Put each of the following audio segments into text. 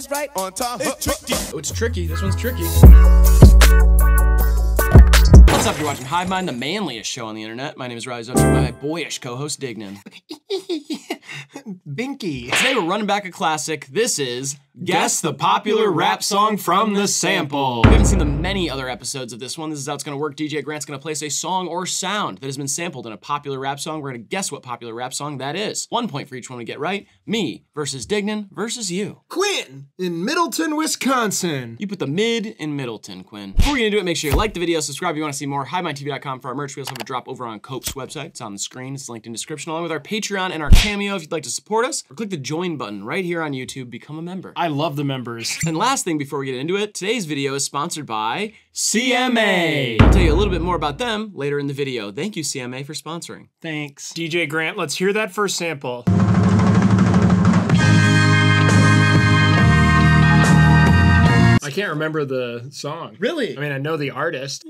ass right on time. It's tricky. Oh, it's tricky. This one's tricky. What's up? You're watching Hive Mind, the manliest show on the internet. My name is Rise Up, with my boyish co-host Dignan. Binky. Today we're running back a classic. This is Guess the popular rap song from the sample. We haven't seen the many other episodes of this one. This is how it's gonna work. DJ Grant's gonna place a song or sound that has been sampled in a popular rap song. We're gonna guess what popular rap song that is. One point for each one we get right. Me versus Dignan versus you. Quinn in Middleton, Wisconsin. You put the mid in Middleton, Quinn. Before we get into it, make sure you like the video, subscribe if you want to see more. HiveMindTV.com for our merch. We also have a drop over on Cope's website. It's on the screen. It's linked in description, along with our Patreon and our Cameo if you'd like to support us. Or click the join button right here on YouTube. Become a member. I love the members. And last thing before we get into it, today's video is sponsored by CMA. I'll tell you a little bit more about them later in the video. Thank you, CMA, for sponsoring. Thanks. DJ Grant, let's hear that first sample. I can't remember the song. Really? I mean, I know the artist.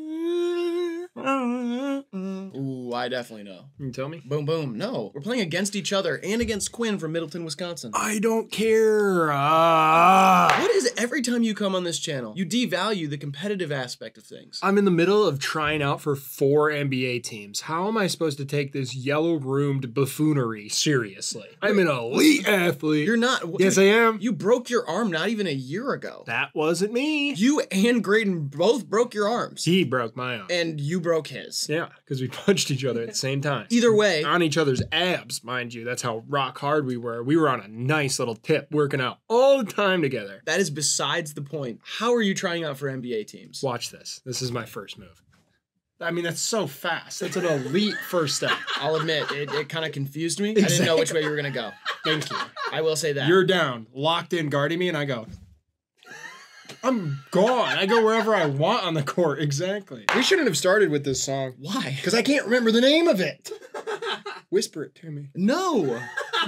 Ooh, I definitely know. Can tell me? Boom, boom. No, we're playing against each other and against Quinn from Middleton, Wisconsin. I don't care. Ah. What is it every time you come on this channel? You devalue the competitive aspect of things. I'm in the middle of trying out for four NBA teams. How am I supposed to take this yellow roomed buffoonery seriously? I'm an elite athlete. You're not. yes, I am. You broke your arm not even a year ago. that wasn't me. You and Graydon both broke your arms, He broke my arm. and you broke his. yeah, because we punched each other at the same time. Either way, on each other's abs, mind you. That's how rock hard we were. We were on a nice little tip, working out all the time together. that is besides the point. How are you trying out for NBA teams? Watch this. This is my first move. I mean, that's so fast. That's an elite first step. I'll admit, it, it kind of confused me. I didn't know which way you were gonna go. Thank you. I will say that. You're down, locked in, guarding me, and I go. I'm gone. I go wherever I want on the court. Exactly. We shouldn't have started with this song why? because I can't remember the name of it. Whisper it to me. No,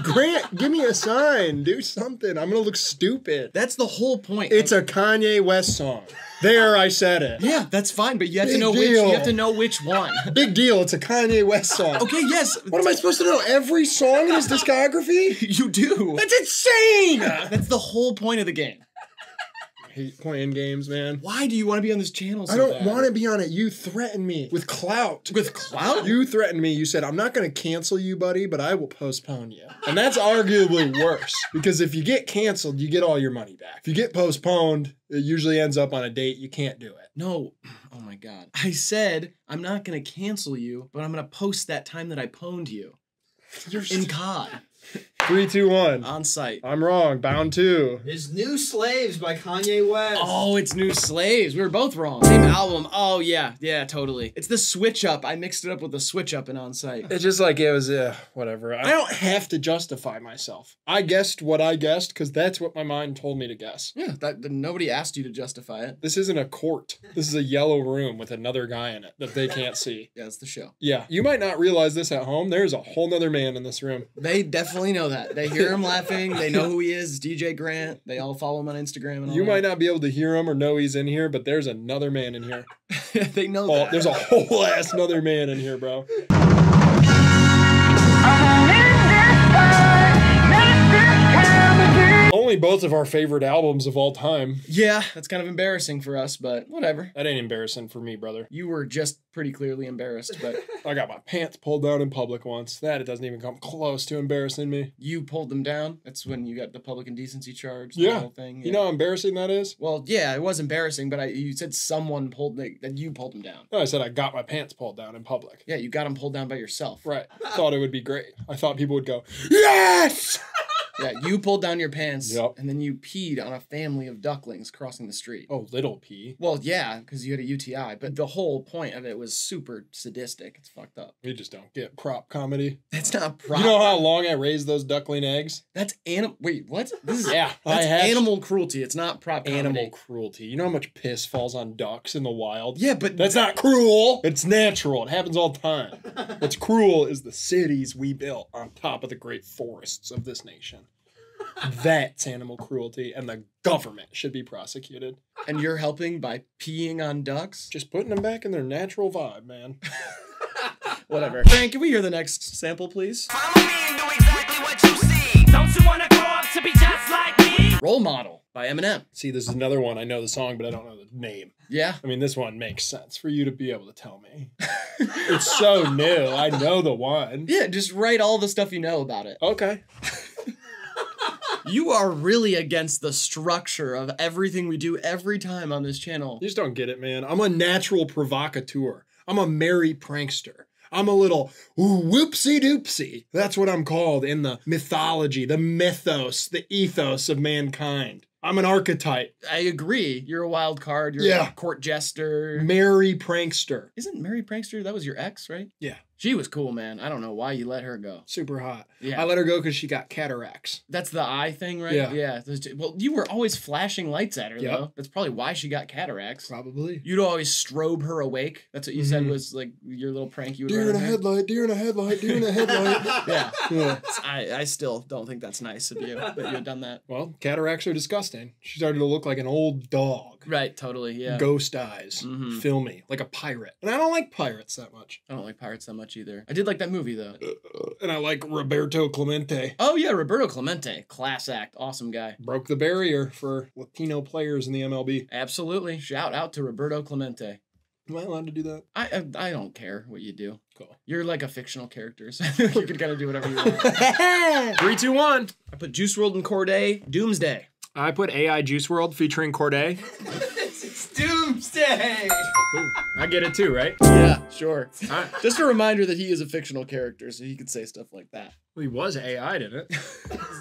Grant, give me a sign. Do something. I'm gonna look stupid. that's the whole point. It's a Kanye West song. There, I said it. yeah, that's fine, but you have to Big know which. You have to know which one. Big deal. It's a Kanye West song. Okay, yes. What am I supposed to know? Every song in his discography? You do. That's insane. That's the whole point of the game. Hate playing games, man. Why do you want to be on this channel? So I don't bad? want to be on it. You threatened me with clout. with clout. You threatened me. You said, I'm not going to cancel you, buddy, but I will postpone you. And that's arguably worse because if you get canceled, you get all your money back. If you get postponed, it usually ends up on a date. You can't do it. No. Oh my god. I said I'm not gonna cancel you, but I'm gonna post that time that I pwned you You're in COD three, two, one. On Sight. I'm wrong. Bound two. is New Slaves by Kanye West. Oh, it's New Slaves. We were both wrong. Same album. Oh yeah, yeah, totally. It's the switch up. I mixed it up with the switch up in On Sight. It's just like it was, uh, whatever. I don't have to justify myself. I guessed what I guessed because that's what my mind told me to guess. Yeah, that, that nobody asked you to justify it. This isn't a court. This is a yellow room with another guy in it that they can't see. Yeah, it's the show. Yeah, you might not realize this at home. There's a whole nother man in this room. They definitely know that. They hear him laughing. They know who he is. DJ Grant. They all follow him on Instagram and all You that. might not be able to hear him or know he's in here, but there's another man in here. they know Oh, that. there's a whole ass another man in here, bro. Only both of our favorite albums of all time. Yeah, that's kind of embarrassing for us, but whatever. That ain't embarrassing for me, brother. You were just pretty clearly embarrassed, but I got my pants pulled down in public once. That it doesn't even come close to embarrassing me. you pulled them down. That's when you got the public indecency charge. The Yeah. whole thing. You know how embarrassing that is? Well, yeah, it was embarrassing, but I you said someone pulled the, that you pulled them down. No, I said I got my pants pulled down in public. Yeah, you got them pulled down by yourself. Right. Thought it would be great. I thought people would go, Yes! Yeah, you pulled down your pants, Yep. and then you peed on a family of ducklings crossing the street. Oh, little pee. Well, yeah, because you had a UTI, but the whole point of it was super sadistic. It's fucked up. We just don't get prop comedy. That's not prop. You know how long I raised those duckling eggs? That's animal. Wait, what? This is Yeah, That's animal cruelty. It's not prop comedy. animal cruelty. You know how much piss falls on ducks in the wild? Yeah, but That's not cruel. It's natural. It happens all the time. What's cruel is the cities we built on top of the great forests of this nation. That's animal cruelty, and the government should be prosecuted. and you're helping by peeing on ducks. Just putting them back in their natural vibe, man. Whatever. Frank, can we hear the next sample, please? Follow me and do exactly what you see. Don't you wanna grow up to be just like me? Role Model by Eminem. See, this is another one. I know the song, but I don't know the name. Yeah. I mean, this one makes sense for you to be able to tell me. it's so new. I know the one. Yeah, just write all the stuff you know about it. Okay. You are really against the structure of everything we do every time on this channel. You just don't get it, man. I'm a natural provocateur. I'm a merry prankster. I'm a little whoopsie doopsie. That's what I'm called in the mythology, the mythos, the ethos of mankind. I'm an archetype. I agree. You're a wild card. You're Yeah. a court jester. Merry prankster. Isn't Merry Prankster? That was your ex, right? Yeah. She was cool, man. I don't know why you let her go. Super hot. Yeah. I let her go because she got cataracts. That's the eye thing, right? Yeah. Yeah. Well, you were always flashing lights at her, Yep. though. That's probably why she got cataracts. Probably. You'd always strobe her awake. That's what you said Mhm. was like your little prank you would Deer in a her. headlight, deer in a headlight, deer in a headlight. Yeah. yeah. I, I still don't think that's nice of you that you had done that. Well, cataracts are disgusting. She started to look like an old dog. Right, totally. Yeah. Ghost eyes. Mhm. Filmy. Like a pirate. And I don't like pirates that much. I don't like pirates that much either. I did like that movie though. And I like Roberto Clemente. Oh yeah, Roberto Clemente, class act, awesome guy. Broke the barrier for Latino players in the MLB. Absolutely. Shout out to Roberto Clemente. Am I allowed to do that? I I, I don't care what you do. Cool. You're like a fictional character, so you can kind of do whatever you want. Three, two, one. I put Juice WRLD and Cordae, Doomsday. I put AI Juice WRLD featuring Cordae. Doomsday. I get it too, right? Yeah, sure. Alright. Just a reminder that he is a fictional character, so he could say stuff like that. Well, he was AI, didn't it?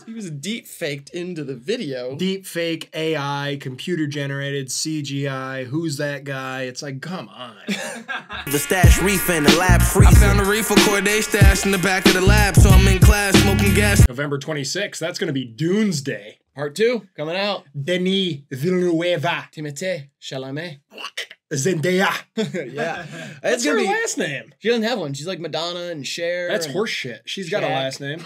He was deep faked into the video. Deep fake AI, computer generated CGI. Who's that guy? It's like, come on. The stash reef in the lab freezer. I found a reefer Corday stash in the back of the lab, so I'm in class smoking gas. November 26th, that's going to be Doomsday. Part two coming out. Denis Villeneuve. Timothée Chalamet. Zendaya. yeah, That's it's her gonna be. last name. She doesn't have one. She's like Madonna and Cher. That's and- horseshit. She's got a last name.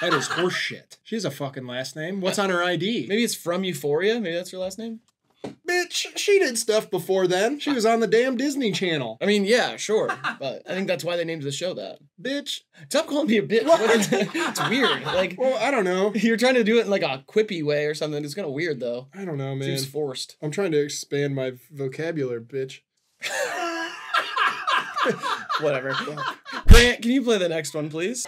That is horseshit. She has a fucking last name. What's on her ID? Maybe it's from Euphoria. Maybe that's her last name. Bitch, she did stuff before then. She was on the damn Disney Channel. I mean, yeah, sure, but I think that's why they named the show that. Bitch. Stop calling me a bitch. What? it's weird. Like Well, I don't know. you're trying to do it in like a quippy way or something. It's kind of weird though. I don't know, man. Seems forced. I'm trying to expand my vocabulary, bitch. Whatever. Grant, can you play the next one, please?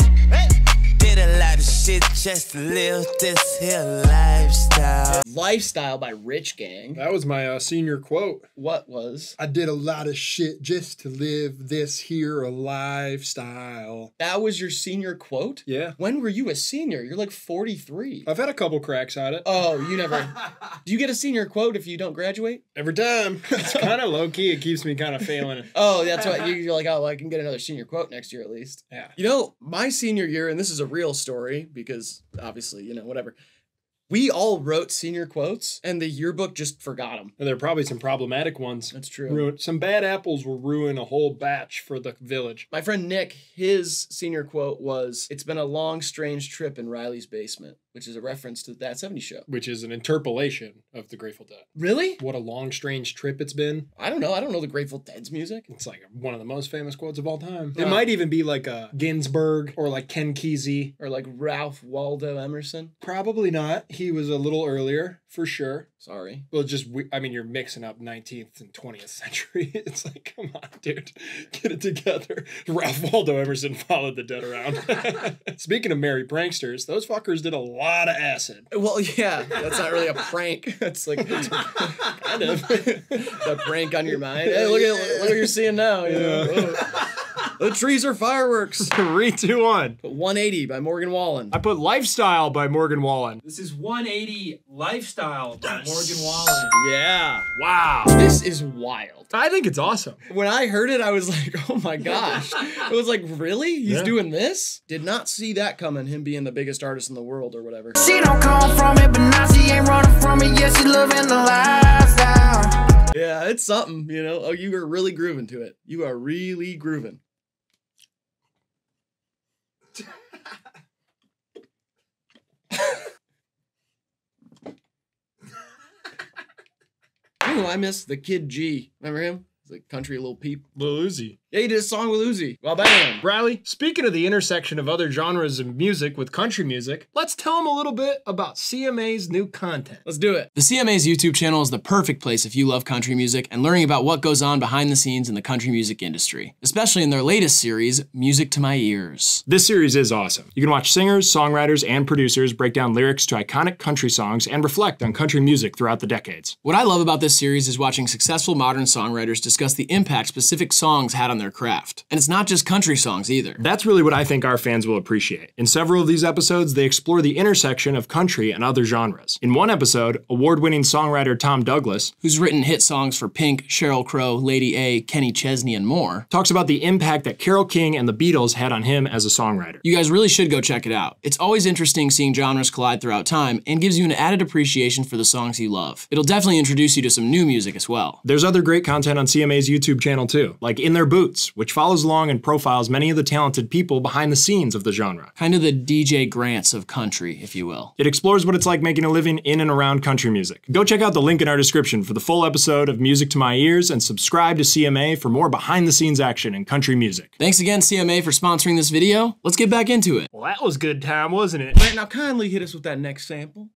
Did a lot of shit just to live this here lifestyle. Lifestyle by Rich Gang. That was my uh, senior quote. What was? I did a lot of shit just to live this here lifestyle. That was your senior quote? Yeah. When were you a senior? You're like 43. I've had a couple cracks at it. Oh, you never. Do you get a senior quote if you don't graduate? Every time. it's kind of low key. It keeps me kind of failing. Oh, that's why you- you're like, oh, well, I can get another senior quote next year at least. Yeah. You know, my senior year, and this is a real story because obviously, you know, whatever. We all wrote senior quotes, and the yearbook just forgot them. And there are probably some problematic ones. That's true. Ruin, some bad apples will ruin a whole batch for the village. My friend Nick, his senior quote was, It's been a long, strange trip in Riley's basement, which is a reference to that 70s show. Which is an interpolation of the Grateful Dead. Really? What a long, strange trip it's been. I don't know. I don't know the Grateful Dead's music. It's like one of the most famous quotes of all time. It Wow. might even be like a Ginsberg or like Ken Kesey. Or like Ralph Waldo Emerson. Probably not. He was a little earlier, for sure. Sorry. Well, just I mean, you're mixing up 19th and 20th century. It's like, come on, dude, get it together. Ralph Waldo Emerson followed the dead around. Speaking of merry pranksters, those fuckers did a lot of acid. Well, yeah, that's not really a prank. That's like kind of the prank on your mind. Hey, look at look what you're seeing now. You know? The trees are fireworks. Three, two, one. 180 by Morgan Wallen. I put Lifestyle by Morgan Wallen. This is 180 Lifestyle by Morgan Wallen. Yeah. Wow. This is wild. I think it's awesome. When I heard it, I was like, oh my gosh. It was like, really? He's Yeah. doing this? Did not see that coming, him being the biggest artist in the world or whatever. She don't come from it, but now she ain't running from it. Yeah, she living the lifestyle. Yeah, it's something, you know. Oh, you are really grooving to it. You are really grooving. Ooh, I miss the Kid G. Remember him? He's a country little peep. Lil Uzi. Yeah, he did a song with Uzi. Well, bam. Riley, speaking of the intersection of other genres of music with country music, let's tell them a little bit about CMA's new content. Let's do it. The CMA's YouTube channel is the perfect place if you love country music and learning about what goes on behind the scenes in the country music industry, especially in their latest series, Music to My Ears. This series is awesome. You can watch singers, songwriters, and producers break down lyrics to iconic country songs and reflect on country music throughout the decades. What I love about this series is watching successful modern songwriters discuss the impact specific songs had on their craft. And it's not just country songs either. That's really what I think our fans will appreciate. In several of these episodes, they explore the intersection of country and other genres. In one episode, award winning songwriter Tom Douglas, who's written hit songs for Pink, Sheryl Crow, Lady A, Kenny Chesney, and more, talks about the impact that Carole King and the Beatles had on him as a songwriter. You guys really should go check it out. It's always interesting seeing genres collide throughout time and gives you an added appreciation for the songs you love. It'll definitely introduce you to some new music as well. There's other great content on CMA's YouTube channel too, like In Their Boots, which follows along and profiles many of the talented people behind the scenes of the genre. Kind of the DJ Grants of country, if you will. It explores what it's like making a living in and around country music. Go check out the link in our description for the full episode of Music to My Ears and subscribe to CMA for more behind the scenes action in country music. Thanks again, CMA, for sponsoring this video. Let's get back into it. Well, that was good time, wasn't it? Grant, now kindly hit us with that next sample.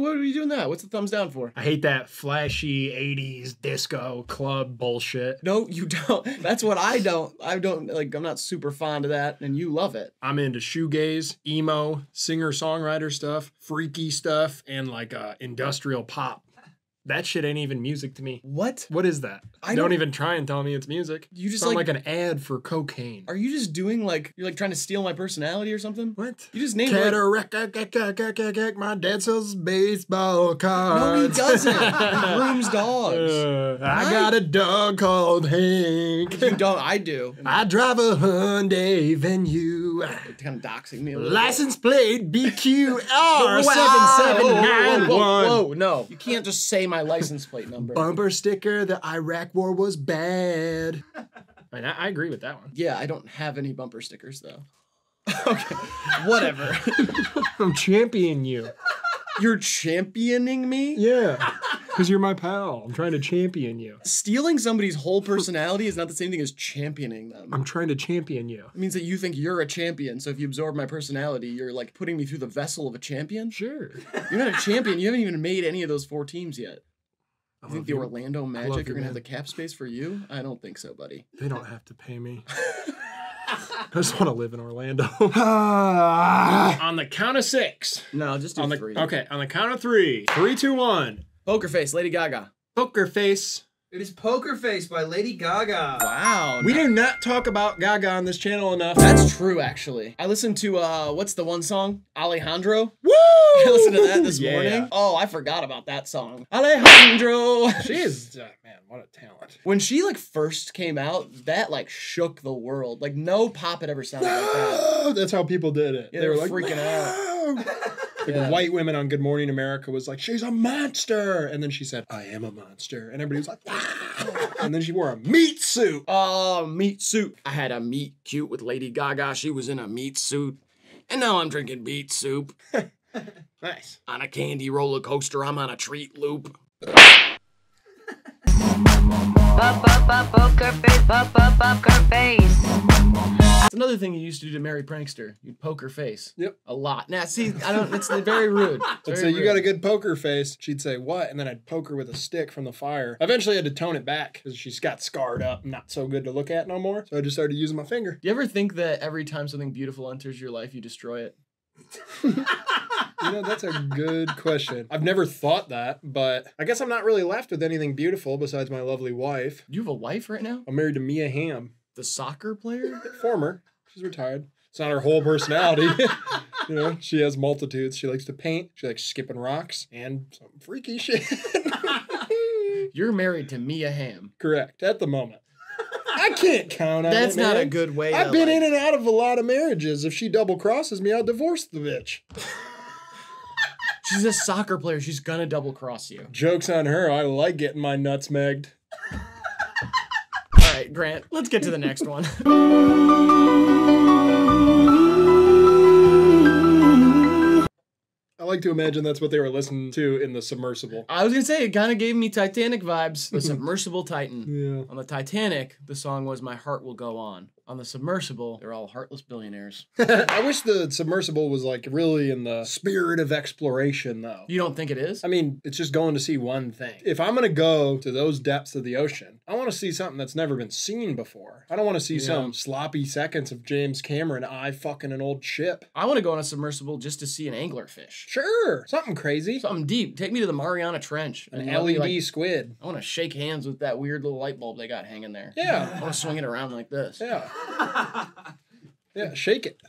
What, what are you doing that? What's the thumbs down for? I hate that flashy 80s disco club bullshit. No, you don't. That's what I don't. I don't like I'm not super fond of that and you love it. I'm into shoegaze, emo, singer-songwriter stuff, freaky stuff, and like uh, industrial pop. That shit ain't even music to me. What? What is that? I don't, don't- even try and tell me it's music. You just Sound like- like, an ad for cocaine. Are you just doing like you're like trying to steal my personality or something? what? You just named like- Cataract, my dad sells baseball No, he doesn't. grooms dogs. Uh, I got a dog called Hank. You don't. I do. I drive a Hyundai Venue. kind of doxing me. License plate BQR seven seven nine one. whoa, no. You can't just say my license plate number. Bumper sticker. The Iraq War was bad. I, mean, I I agree with that one. Yeah, I don't have any bumper stickers though. okay, whatever. I'm championing you. You're championing me? Yeah, because you're my pal. I'm trying to champion you. Stealing somebody's whole personality is not the same thing as championing them. I'm trying to champion you. It means that you think you're a champion, so if you absorb my personality, you're like putting me through the vessel of a champion? Sure. You're not a champion. You haven't even made any of those four teams yet. I think the you. Orlando Magic you, are going to have the cap space for you? I don't think so, buddy. They don't have to pay me. I just want to live in Orlando. on the count of six. No, just do On the three. okay, on the count of three. Three, two, one. Poker face, Lady Gaga. Poker face. It is Poker Face by Lady Gaga. Wow. We do not talk about Gaga on this channel enough. That's true, actually. I listened to uh, what's the one song? Alejandro. Woo! I listened to that this Yeah. morning. Oh, I forgot about that song. Alejandro. She is, uh, man, what a talent. when she like first came out, that like shook the world. Like no pop had ever sounded like that. Oh, that's how people did it. Yeah, they were freaking out. Like Yeah. white women on Good Morning America was like, she's a monster. And then she said, I am a monster. And everybody was like, wow. And then she wore a meat suit. Oh, meat suit. I had a meat cute with Lady Gaga. She was in a meat suit. And now I'm drinking beet soup. Nice. On a candy roller coaster, I'm on a treat loop. Pop, pop, pop, poker face, pop, pop, poker face. That's another thing you used to do to Mary Prankster. You'd poke her face. Yep. A lot. Now, see, I don't, it's very rude. It's I'd say, you got a good poker face. She'd say, what? And then I'd poke her with a stick from the fire. Eventually I eventually had to tone it back because she's got scarred up, not so good to look at no more. So I just started using my finger. Do you ever think that every time something beautiful enters your life, you destroy it? You know, that's a good question. I've never thought that, but I guess I'm not really left with anything beautiful besides my lovely wife. You have a wife right now? I'm married to Mia Hamm, The soccer player? former. She's retired. It's not her whole personality. you know, she has multitudes. She likes to paint. She likes skipping rocks and some freaky shit. You're married to Mia Hamm. Correct. At the moment. I can't count on That's it. not a good way. I've been like- in and out of a lot of marriages. If she double crosses me, I'll divorce the bitch. She's a soccer player. She's gonna double cross you. Joke's on her. I like getting my nuts megged. All right, Grant. Let's get to the next one. I like to imagine that's what they were listening to in the submersible. I was gonna say it kind of gave me Titanic vibes. The submersible Titan. Yeah. On the Titanic, the song was "My Heart Will Go On." On the submersible, they're all heartless billionaires. I wish the submersible was like really in the spirit of exploration, though. You don't think it is? I mean, it's just going to see one thing. If I'm going to go to those depths of the ocean, I want to see something that's never been seen before. I don't want to see Yeah. some sloppy seconds of James Cameron eye fucking an old ship. I want to go on a submersible just to see an anglerfish. Sure, something crazy. Something deep. Take me to the Mariana Trench. An and let me, LED like- squid. I want to shake hands with that weird little light bulb they got hanging there. Yeah, I Yeah, want to swing it around like this. yeah. Yeah, shake it.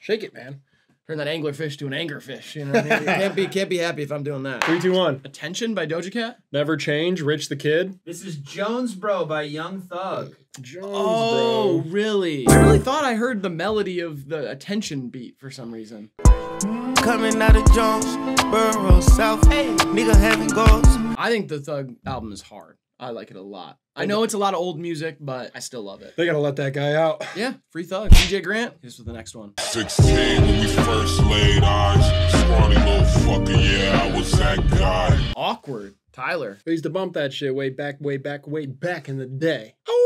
Shake it, man. Turn that anglerfish to an angerfish. You know what I mean? can't be can't be happy if I'm doing that. Three, two, one. Attention by Doja Cat. Never change. Rich the Kid. This is Jones Bro by Young Thug. Jones, Oh, bro. really? I really thought I heard the melody of the attention beat for some reason. Coming out of Jones Jonesboro South, hey. nigga having goals. I think the Thug album is hard. I like it a lot. I know it's a lot of old music, but I still love it. They gotta let that guy out. Yeah, free Thug. DJ Grant. Here's for the next one. 16 when we first laid eyes. Scrawny little fucker, yeah, I was that guy. Awkward. Tyler. I used to bump that shit way back, way back, way back in the day. Oh!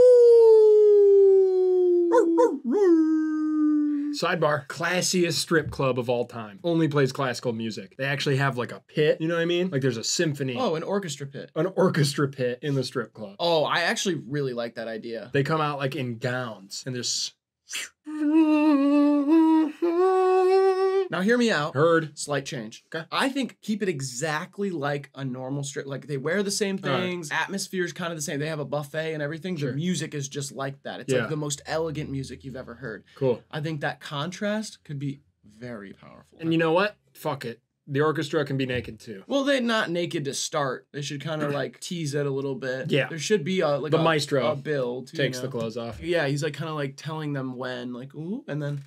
Sidebar, classiest strip club of all time. Only plays classical music. They actually have like a pit, you know what I mean? Like there's a symphony, Oh, an orchestra pit. an orchestra pit in the strip club. Oh, I actually really like that idea. They come out like in gowns and there's Now hear me out. heard. Slight change. Okay. I think keep it exactly like a normal strip. Like they wear the same All right. Atmosphere is kind of the same. They have a buffet and everything. Sure. The music is just like that. It's Yeah. like the most elegant music you've ever heard. Cool. I think that contrast could be very powerful. And you know what? Fuck it. The orchestra can be naked too. well, they're not naked to start. They should kind of like tease it a little bit. Yeah. There should be a like The a, maestro a build. you Takes know? the clothes off. Yeah, he's like kind of like telling them when, like ooh, and then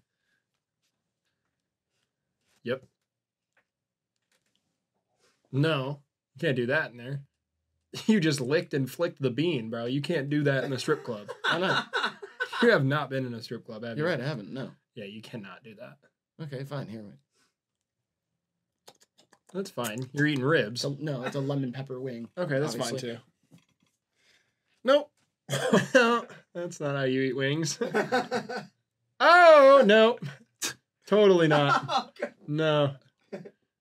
Yep. No, you can't do that in there. You just licked and flicked the bean, bro. You can't do that in a strip club. I know. You have not been in a strip club, have You're you? right. I haven't. No. Yeah, you cannot do that. Okay, fine. Here, wait. That's fine. You're eating ribs. So, no, it's a lemon pepper wing. Okay, that's fine too. Nope. no, that's not how you eat wings. oh, no. Totally not. Oh, no.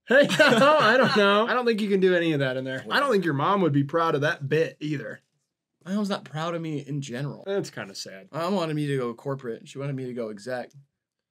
Hey, no, I don't know. I don't think you can do any of that in there. I don't think your mom would be proud of that bit either. My mom's not proud of me in general. That's kind of sad. My mom wanted me to go corporate. She wanted me to go exec,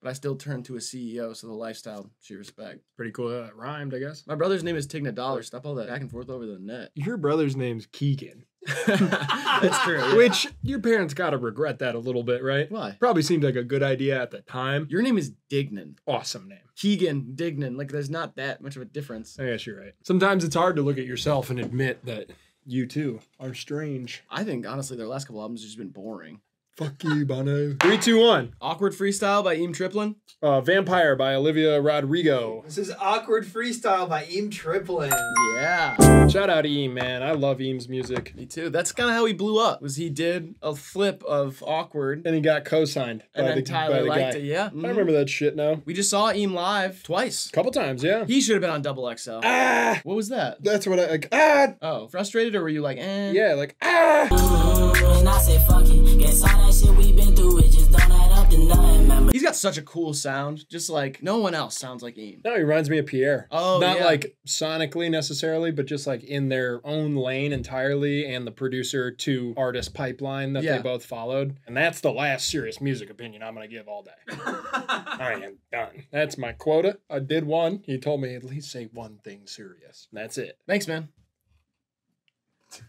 but I still turned to a CEO. So the lifestyle she respect. Pretty cool. that That rhymed, I guess. My brother's name is Tigna Dollar. Stop all that back and forth over the net. Your brother's name's Keegan. That's true. yeah. Which your parents got to regret that a little bit, right? Why? Probably seemed like a good idea at the time. Your name is Dignan. Awesome name. Keegan Dignan. Like there's not that much of a difference. I guess you're right. Sometimes it's hard to look at yourself and admit that you too are strange. I think honestly their last couple albums have just been boring. Fuck you, Bono. Three, two, one. Awkward Freestyle by Eem Triplin. Uh, Vampire by Olivia Rodrigo. This is Awkward Freestyle by Eem Triplin. Yeah. Shout out to Eem, man. I love Eem's music. Me too. That's kind of how he blew up. Was he did a flip of Awkward, And he got co-signed and by then the, Tyler the liked guy. it. Yeah. I remember that shit now. We just saw Eem live twice. A couple times, yeah. He should have been on Double XL. Ah, What was that? that's what I like. Ah, Oh, frustrated or were you like, eh? yeah, like ah. And I say fuck it. Guess all that shit we been through, it just don't add up to nothing, man. He's got such a cool sound. Just like no one else sounds like Eem. No, he reminds me of Pierre. Oh, not yeah. like sonically necessarily, but just like in their own lane entirely, and the producer to artist pipeline that Yeah. they both followed. And that's the last serious music opinion I'm gonna give all day. I am done. That's my quota. I did one. He told me at least say one thing serious. That's it. Thanks, man.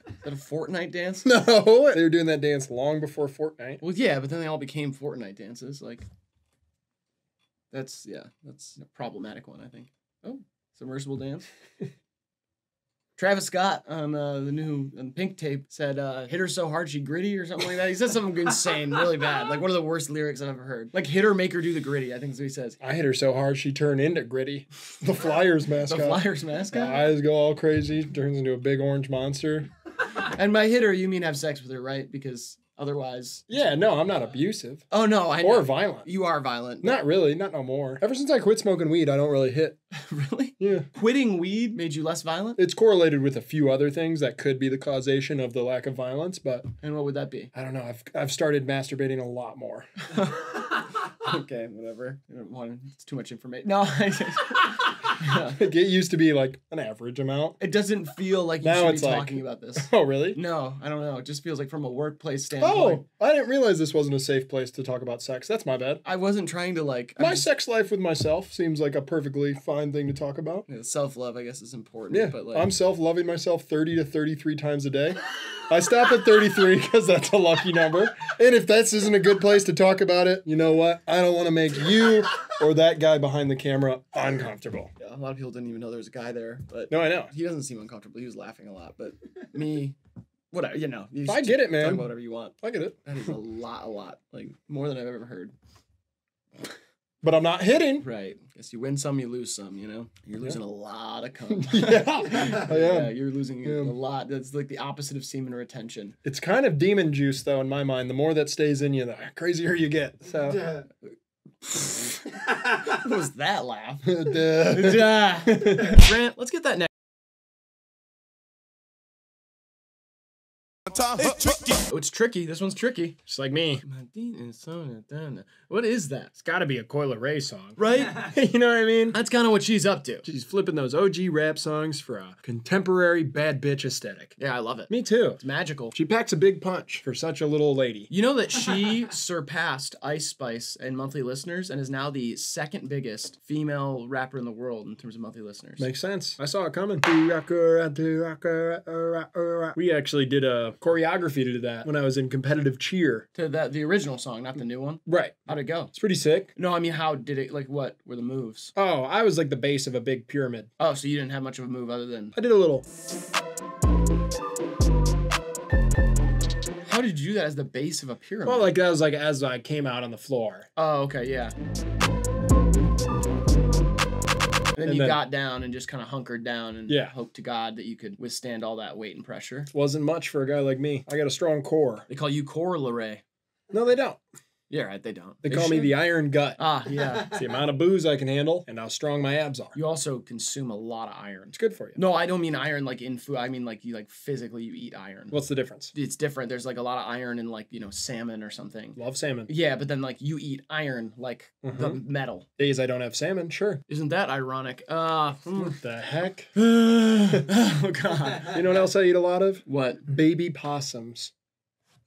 Is that a Fortnite dance? No, they were doing that dance long before Fortnite. Well, yeah, but then they all became Fortnite dances. Like, that's yeah, that's a problematic one, I think. Oh, submersible dance. Travis Scott on uh, the new on Pink Tape said, uh, "Hit her so hard she gritty" or something like that. He said something insane, really bad, like one of the worst lyrics I've ever heard. Like, "Hit her, make her do the gritty." I think is what he says. I hit her so hard she turned into Gritty, the Flyers mascot. The. Flyers mascot. eyes go all crazy, turns into a big orange monster. And by hit her, you mean have sex with her, right? Because Otherwise, Yeah, no, I'm not uh, abusive oh no, I or know. violent. You are violent. Not really, not no more. Ever since I quit smoking weed, I don't really hit. really. Yeah. Quitting weed made you less violent. It's correlated with a few other things that could be the causation of the lack of violence, but And what would that be? I don't know. I've I've started masturbating a lot more. okay, whatever. I don't want it's too much information. No, I- it used to be like an average amount. it doesn't feel like you Now should it's be like- talking about this. Oh, really? No, I don't know. It just feels like from a workplace oh, standpoint. Oh, I didn't realize this wasn't a safe place to talk about sex. That's my bad. I wasn't trying to like. My sex life with myself seems like a perfectly fine thing to talk about. self love, I guess, is important. Yeah, but like, I'm self loving myself 30 to 33 times a day. I stop at 33 because that's a lucky number. And if this isn't a good place to talk about it, you know what? I don't want to make you or that guy behind the camera uncomfortable. Yeah, a lot of people didn't even know there was a guy there, but No, I know. he doesn't seem uncomfortable. He was laughing a lot, but me, whatever, you know. You I get it, Talk man. about whatever you want. I get it. That is a lot, a lot, like more than I've ever heard. But I'm not hitting. Right. Guess you win some, you lose some. You know, you're losing a lot of cum. Oh, yeah, Yeah, you're losing Yeah. a lot. That's like the opposite of semen retention. It's kind of demon juice, though, in my mind. The more that stays in you, the crazier you get. So, what was that laugh? Duh. Grant, let's get that next. Oh, it's tricky. This one's tricky. just like me. What is that? It's got to be a Coi Leray song. Right? you know what I mean? That's kind of what she's up to. She's flipping those OG rap songs for a contemporary bad bitch aesthetic. Yeah, I love it. Me too. It's magical. She packs a big punch for such a little lady. You know that she surpassed Ice Spice in monthly listeners and is now the second biggest female rapper in the world in terms of monthly listeners. Makes sense. I saw it coming. We actually did a choreography to that when I was in competitive cheer. to that the original song, not the new one. Right. How'd it go? It's pretty sick. No, I mean how did it like what were the moves? Oh, I was like the base of a big pyramid. Oh, so you didn't have much of a move other than I did a little. How did you do that as the base of a pyramid? Well, like that was like as I came out on the floor. Oh, okay, yeah. And then And you then- got down and just kind of hunkered down and Yeah. hoped to God that you could withstand all that weight and pressure. Wasn't much for a guy like me. I got a strong core. They call you Core Leray. No, they don't. Yeah, right. They don't. They call me the Iron Gut. Ah, yeah. It's the amount of booze I can handle and how strong my abs are. you also consume a lot of iron. It's good for you. No, I don't mean iron like in food. I mean like you like physically you eat iron. What's the difference? it's different. There's like a lot of iron in like you know salmon or something. Love salmon. Yeah, but then like you eat iron like the metal. Days I don't have salmon, sure. Isn't that ironic? Uh, hmm. What the heck? oh god. You know what else I eat a lot of? What? Baby possums.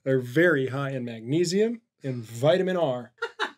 They're very high in magnesium and vitamin R.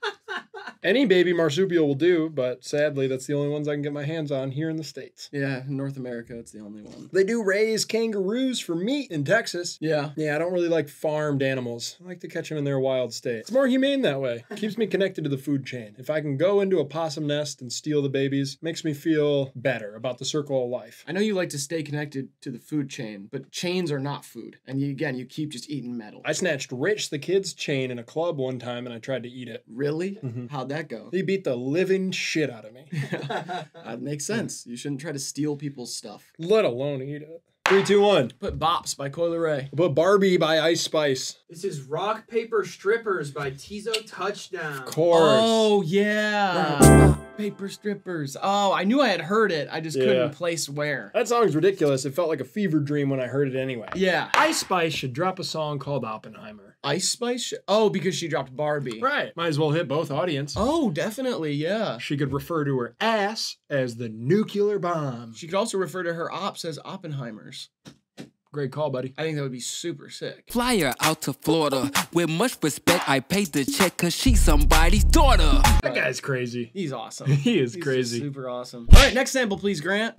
Any baby marsupial will do, but sadly, that's the only ones I can get my hands on here in the States. Yeah, in North America, it's the only one. They do raise kangaroos for meat in Texas. Yeah. Yeah, I don't really like farmed animals. I like to catch them in their wild state. It's more humane that way. Keeps me connected to the food chain. If I can go into a possum nest and steal the babies, makes me feel better about the circle of life. I know you like to stay connected to the food chain, but chains are not food. And you, again, you keep just eating metal. I snatched Rich the kid's chain in a club one time and I tried to eat it. Really? Mm-hmm. How'd that go? He beat the living shit out of me, That makes sense. You shouldn't try to steal people's stuff. let alone eat it. Three, two, one. Put Bops by Coi Leray. But Barbie by Ice Spice. This is Rock Paper Strippers by Tizo Touchdown. Of course. Oh yeah. Rock Paper strippers. Oh, I knew I had heard it. I just Yeah. couldn't place where. That song's ridiculous. It felt like a fever dream when I heard it anyway. Yeah. Ice Spice should drop a song called Oppenheimer. Ice Spice? sh- Oh, because she dropped Barbie. Right. Might as well hit both audience. Oh, definitely, yeah. She could refer to her ass as the nuclear bomb. She could also refer to her ops as Oppenheimers. Great call, buddy. I think that would be super sick. Flyer out to Florida. With much respect, I paid the check cause she's somebody's daughter. That guy's crazy. He's awesome. He is He's crazy. Super awesome. All right, next sample, please, Grant.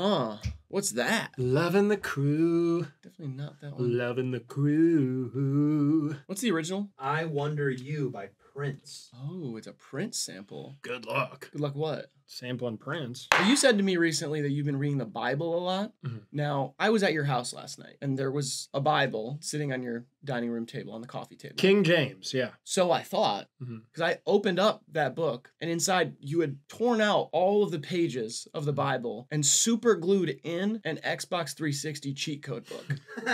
Huh. What's that? Loving the crew. Definitely not that one. Loving the crew. What's the original? I Wonder You by Prince. Oh, it's a Prince sample. Good luck. Good luck what? Sampling Prince. You said to me recently that you've been reading the Bible a lot. Mhm. Now, I was at your house last night and there was a Bible sitting on your dining room table on the coffee table. King James, yeah. So I thought, because I opened up that book and inside you had torn out all of the pages of the Bible and super glued in an Xbox 360 cheat code book.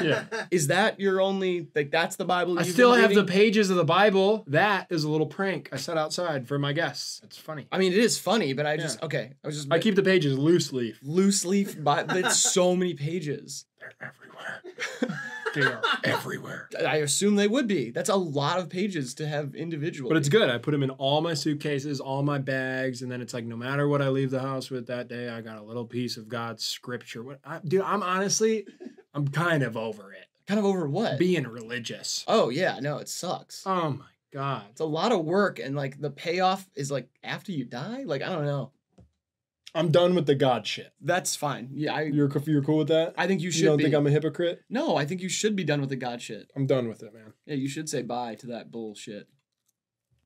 Yeah. Is that your only, like, that's the Bible I still have the pages of the Bible. That is a little prank I set outside for my guests. It's funny. I mean, it is funny, but I just, okay. I was just, I keep the pages loose leaf. loose leaf, but it's so many pages. They're everywhere. they are everywhere. I assume they would be. That's a lot of pages to have individually. But it's good. I put them in all my suitcases, all my bags, and then it's like no matter what I leave the house with that day, I got a little piece of God's scripture. What, I, dude? I'm honestly, I'm kind of over it. kind of over what? Being religious. oh yeah, no, it sucks. Oh my god. It's a lot of work, and like the payoff is like after you die. Like I don't know. I'm done with the God shit. That's fine. Yeah, I You're you're cool with that? I think you should. You, don't be. think I'm a hypocrite? no, I think you should be done with the god shit. I'm done with it, man. Yeah, you should say bye to that bullshit.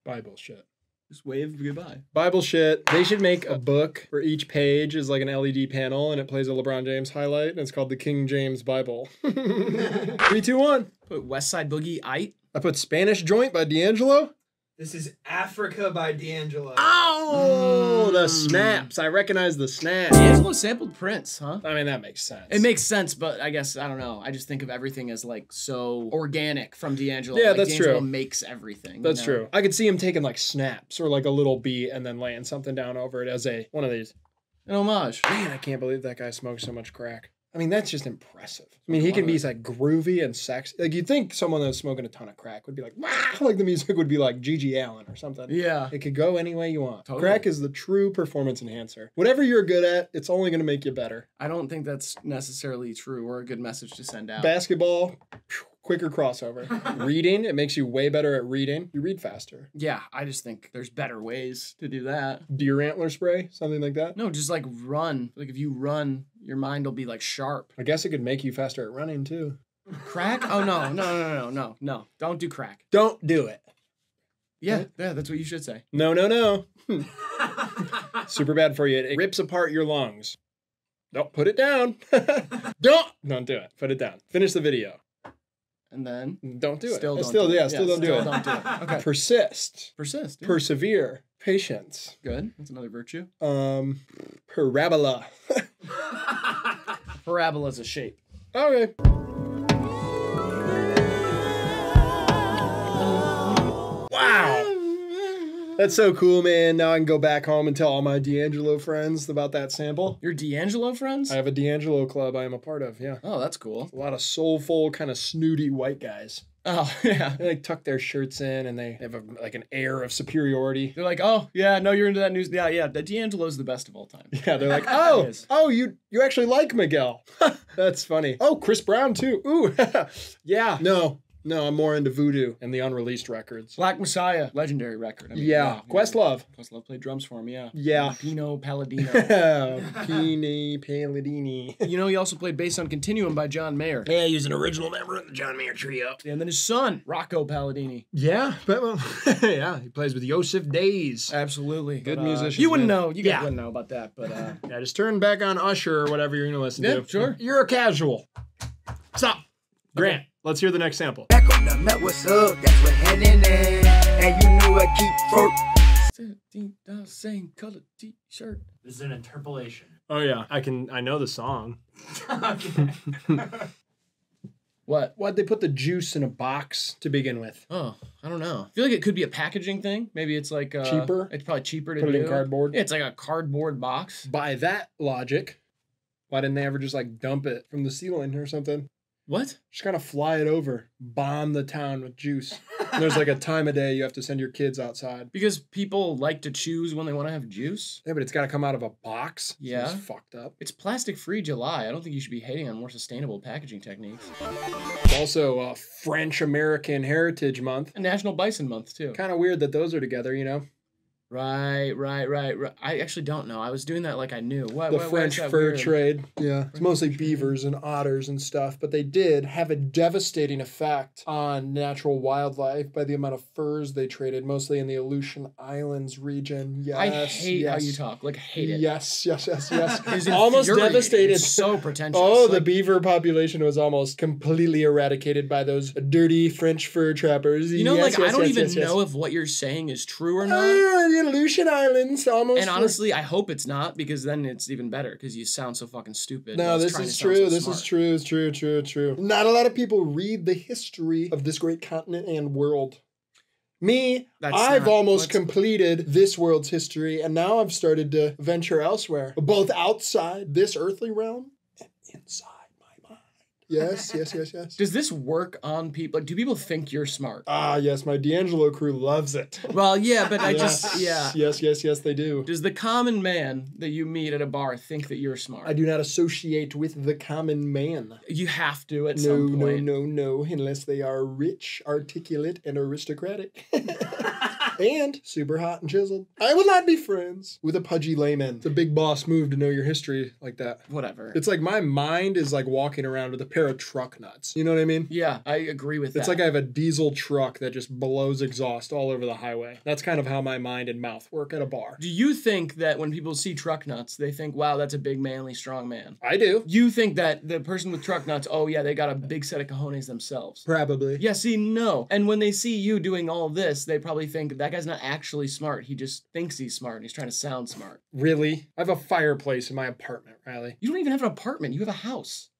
Bible shit. Just wave goodbye. Bible shit. They should make a book where each page is like an LED panel and it plays a LeBron James highlight and it's called the King James Bible. Three, two, one. Put West Side Boogie Ite. I put Spanish Joint by D'Angelo. This is Africa by D'Angelo. Oh, the Mm. snaps. I recognize the snaps. D'Angelo sampled Prince, huh? I mean, that makes sense. It makes sense, but I guess I don't know. I just think of everything as like so organic from D'Angelo. Yeah, like, that's D'Angelo true. makes everything. you That's know? true. I could see him taking like snaps or like a little beat and then laying something down over it as a one of these. An homage. Man, I can't believe that guy smoked so much crack. I mean, that's just impressive. I mean, he can be like groovy and sexy. Like you'd think someone that's smoking a ton of crack would be like, wow, like the music would be like GG Allin or something. Yeah. It could go any way you want. Totally. Crack is the true performance enhancer. Whatever you're good at, it's only going to make you better. I don't think that's necessarily true or a good message to send out. Basketball, phew, quicker crossover. reading, it makes you way better at reading. You read faster. Yeah, I just think there's better ways to do that. Deer antler spray, something like that. No, just like run. Like if you run, your mind will be like sharp. I guess it could make you faster at running too. Crack? Oh no, no, no, no, no, no. Don't do crack. Don't do it. Yeah, yeah, that's what you should say. No, no, no. Hmm. Super bad for you. It rips apart your lungs. Don't put it down. don't don't do it. Put it down. Finish the video. And then Don't do it. Still don't still do it. yeah, Yeah, still don't do it. don't do it. Okay. Persist. persist. yeah. Persevere. Patience. Good. That's another virtue. Um parabola. Parabola's a shape. okay. That's so cool, man. Now I can go back home and tell all my D'Angelo friends about that sample. Your D'Angelo friends? I have a D'Angelo club I am a part of, yeah. oh, that's cool. A lot of soulful, kind of snooty white guys. Oh, yeah. They like tuck their shirts in and they have a, like an air of superiority. They're like, oh, yeah, no, you're into that news. Yeah, yeah, the D'Angelo's the best of all time. Yeah, they're like, oh, oh, you you actually like Miguel. That's funny. Oh, Chris Brown too. Ooh, yeah. No, no, I'm more into Voodoo and the unreleased records. Black Messiah, legendary record. I mean, Yeah, Questlove. Questlove played drums for him, yeah. Yeah. Pino Palladino. Pini Palladini. you know, he also played bass on Continuum by John Mayer. Yeah, he's an original member of the John Mayer Trio. And then his son, Rocco Palladini. Yeah, but well, yeah, he plays with Yussef Dayes. Absolutely. Good But, uh, musicians, You wouldn't man. know. You guys Yeah. wouldn't know about that, but uh, Yeah, just turn back on Usher or whatever you're gonna listen Yeah, to. sure. You're a casual. Stop. Grant, let's hear the next sample. Back on the mat, what's up? That's what happening. And you know I keep first. seventeen dollars same color T-shirt. This is an interpolation. Oh yeah, I can. I know the song. okay. What? Why'd they put the juice in a box to begin with? Oh, I don't know. I feel like it could be a packaging thing. Maybe it's like uh, Cheaper? It's probably cheaper to Put it in cardboard? Yeah, it's like a cardboard box. By that logic, why didn't they ever just like dump it from the ceiling or something? What? Just of fly it over, bomb the town with juice. And there's like a time of day you have to send your kids outside. Because people like to choose when they want to have juice. Yeah, but it's got to come out of a box. Yeah. it's fucked up. It's plastic free July. I don't think you should be hating on more sustainable packaging techniques. Also uh, French American Heritage Month. And National Bison Month too. Kind of weird that those are together, you know. Right, right, right, right. I actually don't know. I was doing that like I knew. What, the what- French fur weird? trade. Yeah, it's mostly beavers and otters and stuff, but they did have a devastating effect on natural wildlife by the amount of furs they traded, mostly in the Aleutian Islands region. Yes, I hate how you talk. Like, hate it. Yes, yes, yes, yes. Almost devastated. It's so pretentious. Oh, the beaver population was almost completely eradicated by those dirty French fur trappers. You know, Yes, like yes, I don't yes, even yes, yes. know if what you're saying is true or not. Ah, the Aleutian Islands almost. and honestly, I hope it's not because then it's even better because you sound so fucking stupid. No, this is true. so this smart. is true. It's true. True. True. Not a lot of people read the history of this great continent and world. Me, That's I've not- almost completed this world's history, and now I've started to venture elsewhere, both outside this earthly realm and inside. Yes, yes, yes, yes. Does this work on people? Like, do people think you're smart? Ah, yes, my D'Angelo crew loves it. Well, yeah, but I Yes, just yeah. Yes, yes, yes, they do. Does the common man that you meet at a bar think that you're smart? I do not associate with the common man. You have to at No, some no, no, no, unless they are rich, articulate, and aristocratic. and super hot and chiseled. I will not be friends with a pudgy layman. It's a big boss move to know your history like that. Whatever. It's like my mind is like walking around with a pair of truck nuts. You know what I mean? yeah, I agree with that. It's like I have a diesel truck that just blows exhaust all over the highway. That's kind of how my mind and mouth work at a bar. Do you think that when people see truck nuts, they think, "Wow, that's a big, manly, strong man"? I do. You think that the person with truck nuts, oh yeah, they got a big set of cojones themselves. Probably. Yeah, see, no. And when they see you doing all this, they probably think that guy's not actually smart. He just thinks he's smart and he's trying to sound smart. Really? I have a fireplace in my apartment, Riley. You don't even have an apartment. You have a house.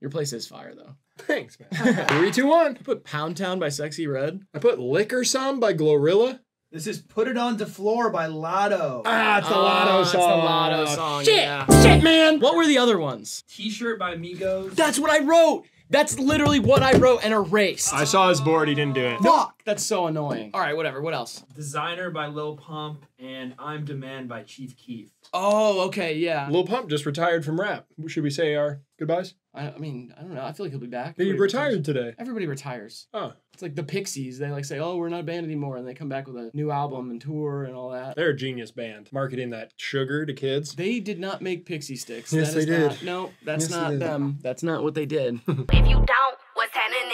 Your place is fire, though. Thanks, man. Three, two, one. I Put Pound Town by Sexyy Red. I put Lick or Sum by Glorilla. This is Put It On the Floor by Latto. Ah, it's the Oh, Latto it's the song. Latto song, Shit, yeah. shit, man. What were the other ones? T-shirt by Migos. That's what I wrote. That's literally what I wrote and erased. I saw his board. He didn't do it. Fuck. That's so annoying. All right, whatever. What else? Designer by Lil Pump and I'm Demand by Chief Keef. Oh, okay, yeah. Lil Pump just retired from rap. Should we say our goodbyes? I, I mean, I don't know. I feel like he'll be back. He Everybody retired retires. today. Everybody retires. Oh, It's like the Pixies. They like say, "Oh, we're not a band anymore," and they come back with a new album and tour and all that. they're a genius band. Marketing that sugar to kids. They did not make Pixy Stix. Yes, That is they did. Not, no, that's Yes, they not did. them. That's not what they did. If you don't, what's happening?